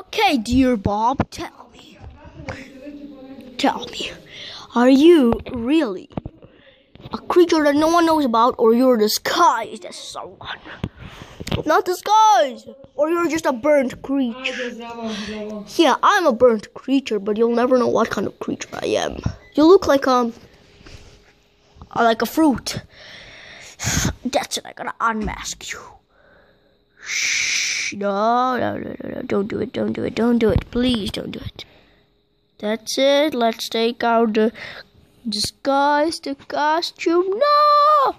Okay, dear Bob, tell me. Tell me, are you really a creature that no one knows about, or you're disguised as someone? Not disguised, or you're just a burnt creature. Yeah, I'm a burnt creature, but you'll never know what kind of creature I am. You look like um, like a fruit. That's it. I gotta unmask you. No, no, no, no. Don't do it. Don't do it. Don't do it. Please don't do it. That's it. Let's take out the disguise, the costume. No!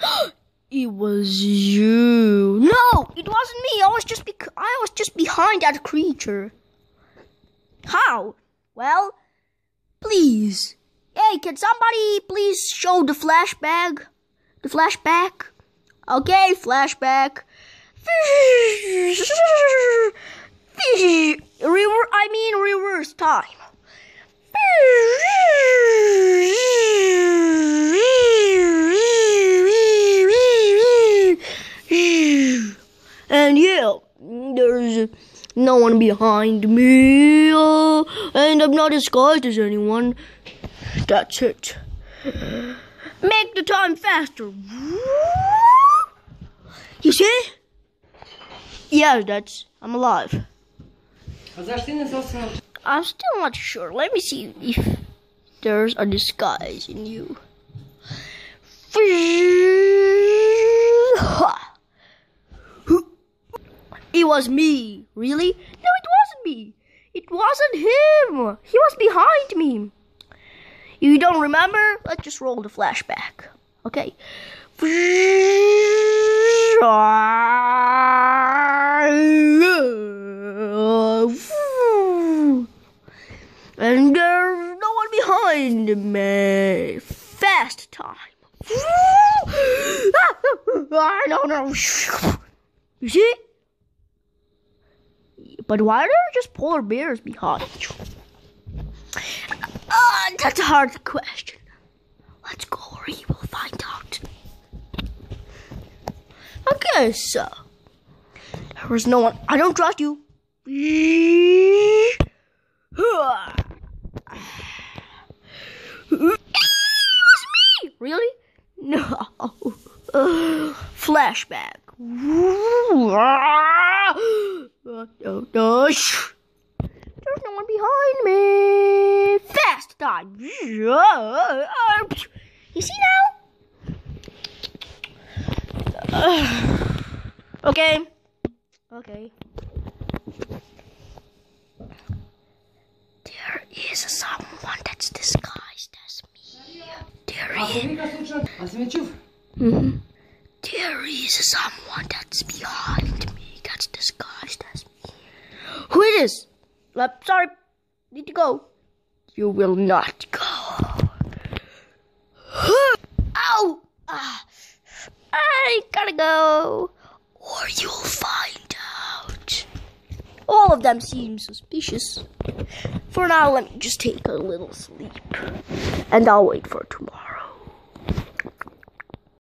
it was you. No, it wasn't me. I was just bec- I was just behind that creature. How? Well, please. Hey, can somebody please show the flashback? The flashback? Okay, flashback. Rever- I mean reverse time. And yeah, there's no one behind me, and I'm not disguised as anyone. That's it. Make the time faster. You see? Yeah, that's. I'm alive. A zašto ne zostala? I'm still not sure. Let me see if there's a disguise in you. It was me. Really? No, it wasn't me. It wasn't him. He was behind me. You don't remember? Let's just roll the flashback. Okay. There's no one behind me. Fast time. no, no. You see? But why are there just polar bears behind you? Uh, that's a hard question. Let's go or you will find out. Okay, so. There was no one. I don't trust you. It was me! Really? No. Flashback. No, no. There's no one behind me. Fast time. You see now? okay. Okay. There is someone that's disguised as me. There is. Vika slučajno? A si me čuv? hmm There is someone that's behind me, that's disguised as me. Who it is? Uh, sorry, need to go. You will not go. Ow! Ah, I gotta go. Or you'll find out. All of them seem suspicious. For now, let me just take a little sleep. And I'll wait for tomorrow.